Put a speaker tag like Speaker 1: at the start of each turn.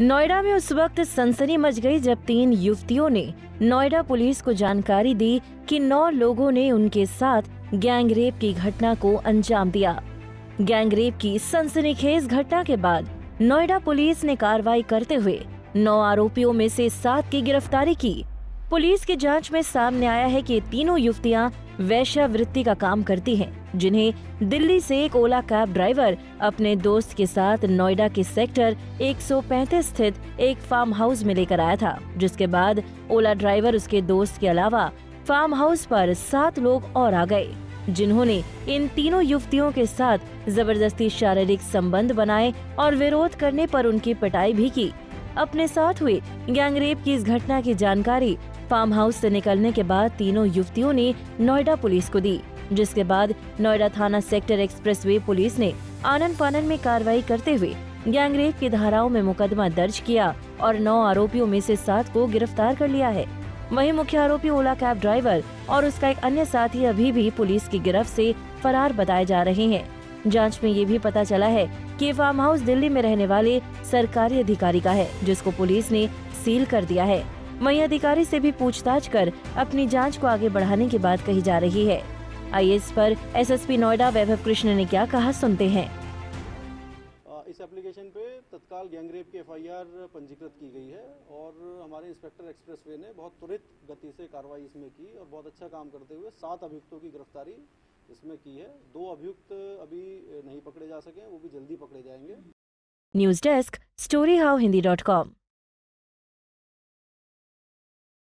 Speaker 1: नोएडा में उस वक्त सनसनी मच गई जब तीन युवतियों ने नोएडा पुलिस को जानकारी दी कि नौ लोगों ने उनके साथ गैंग रेप की घटना को अंजाम दिया। गैंग रेप की सनसनीखेज घटना के बाद नोएडा पुलिस ने कार्रवाई करते हुए नौ आरोपियों में से सात की गिरफ्तारी की। पुलिस की जाँच में सामने आया है कि तीनों युवतियाँ वैश्यावृत्ति का काम करती हैं, जिन्हें दिल्ली से एक ओला कैब ड्राइवर अपने दोस्त के साथ नोएडा के सेक्टर 135 स्थित एक फार्म हाउस में लेकर आया था जिसके बाद ओला ड्राइवर उसके दोस्त के अलावा फार्म हाउस पर सात लोग और आ गए जिन्होंने इन तीनों युवतियों के साथ ज़बरदस्ती शारीरिक संबंध बनाए और विरोध करने पर उनकी पिटाई भी की। अपने साथ हुए गैंगरेप की इस घटना की जानकारी फार्म हाउस से निकलने के बाद तीनों युवतियों ने नोएडा पुलिस को दी, जिसके बाद नोएडा थाना सेक्टर एक्सप्रेसवे पुलिस ने आनंद फानन में कार्रवाई करते हुए गैंगरेप की धाराओं में मुकदमा दर्ज किया और नौ आरोपियों में से सात को गिरफ़्तार कर लिया है। वहीं मुख्य आरोपी ओला कैब ड्राइवर और उसका एक अन्य साथी अभी भी पुलिस की गिरफ्त से फरार बताए जा रहे हैं। जाँच में ये भी पता चला है कि फार्म हाउस दिल्ली में रहने वाले सरकारी अधिकारी का है, जिसको पुलिस ने सील कर दिया है। वही अधिकारी से भी पूछताछ कर अपनी जाँच को आगे बढ़ाने की बात कही जा रही है। आइए एस पर एसएसपी नोएडा वैभव कृष्ण ने क्या कहा, सुनते हैं।
Speaker 2: इस एप्लीकेशन पे तत्काल गैंगरेप की एफआईआर पंजीकृत की गई है और हमारे इंस्पेक्टर एक्सप्रेसवे ने बहुत त्वरित गति से कार्रवाई इसमें की और बहुत अच्छा काम करते हुए सात अभियुक्तों की गिरफ्तारी इसमें की है। दो अभियुक्त अभी नहीं पकड़े जा सके, वो भी जल्दी पकड़े जाएँगे।
Speaker 1: News desk, story how Hindi dot com.